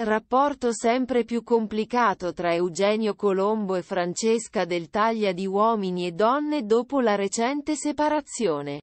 Rapporto sempre più complicato tra Eugenio Colombo e Francesca del Taglia di uomini e donne dopo la recente separazione.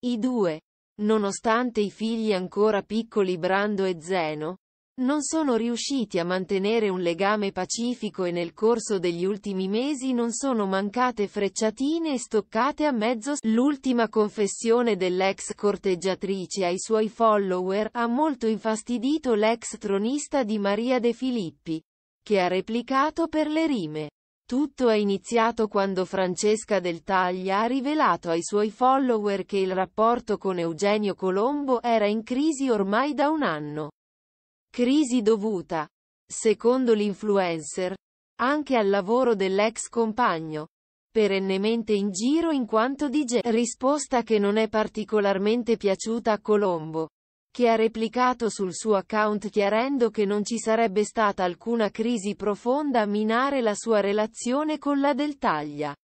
I due, nonostante i figli ancora piccoli Brando e Zeno, non sono riusciti a mantenere un legame pacifico e nel corso degli ultimi mesi non sono mancate frecciatine e stoccate a mezzo. L'ultima confessione dell'ex corteggiatrice ai suoi follower ha molto infastidito l'ex tronista di Maria De Filippi, che ha replicato per le rime. Tutto è iniziato quando Francesca del Taglia ha rivelato ai suoi follower che il rapporto con Eugenio Colombo era in crisi ormai da un anno. Crisi dovuta, secondo l'influencer, anche al lavoro dell'ex compagno, perennemente in giro in quanto DJ. Risposta che non è particolarmente piaciuta a Colombo, che ha replicato sul suo account chiarendo che non ci sarebbe stata alcuna crisi profonda a minare la sua relazione con la del Taglia.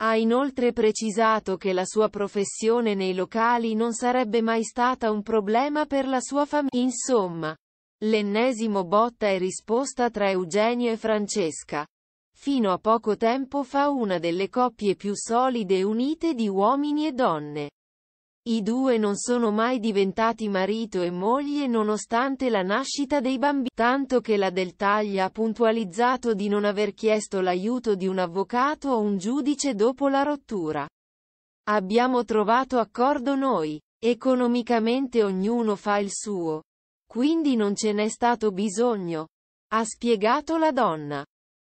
Ha inoltre precisato che la sua professione nei locali non sarebbe mai stata un problema per la sua famiglia. Insomma, L'ennesimo botta e risposta tra Eugenio e Francesca. Fino a poco tempo fa una delle coppie più solide e unite di uomini e donne. I due non sono mai diventati marito e moglie nonostante la nascita dei bambini, tanto che la Del Taglia ha puntualizzato di non aver chiesto l'aiuto di un avvocato o un giudice dopo la rottura. Abbiamo trovato accordo noi. Economicamente ognuno fa il suo. Quindi non ce n'è stato bisogno. Ha spiegato la donna.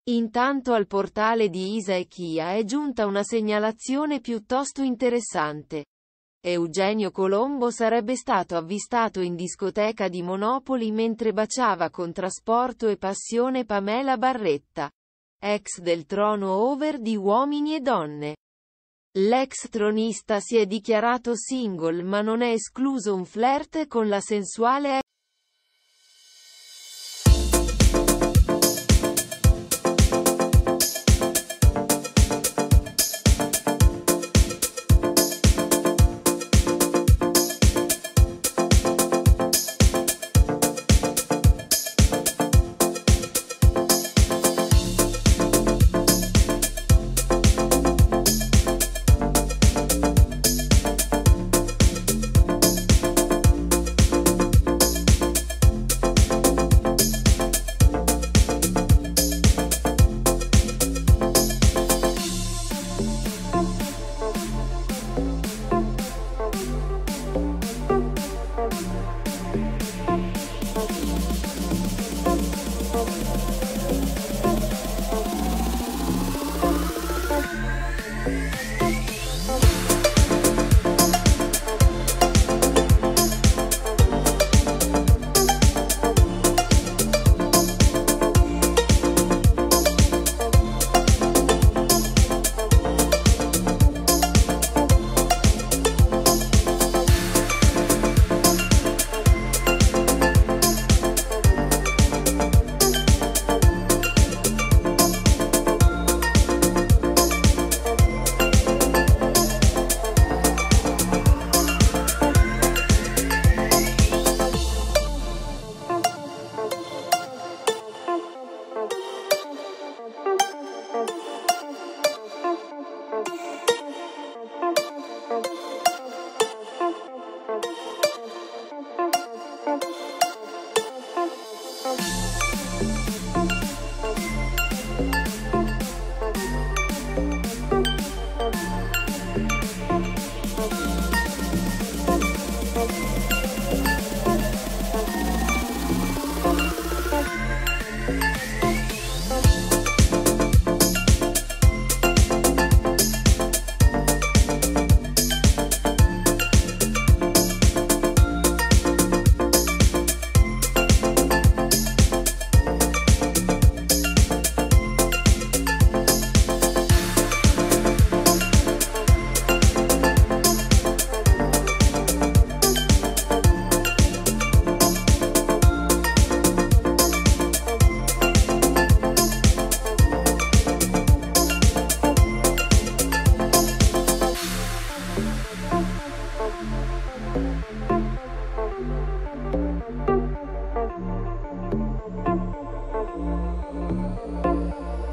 Intanto al portale di Isa e Chia è giunta una segnalazione piuttosto interessante. Eugenio Colombo sarebbe stato avvistato in discoteca di Monopoli mentre baciava con trasporto e passione Pamela Barretta, ex del trono over di Uomini e Donne. L'ex tronista si è dichiarato single ma non è escluso un flirt con la sensuale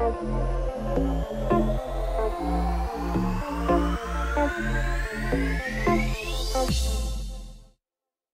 Thank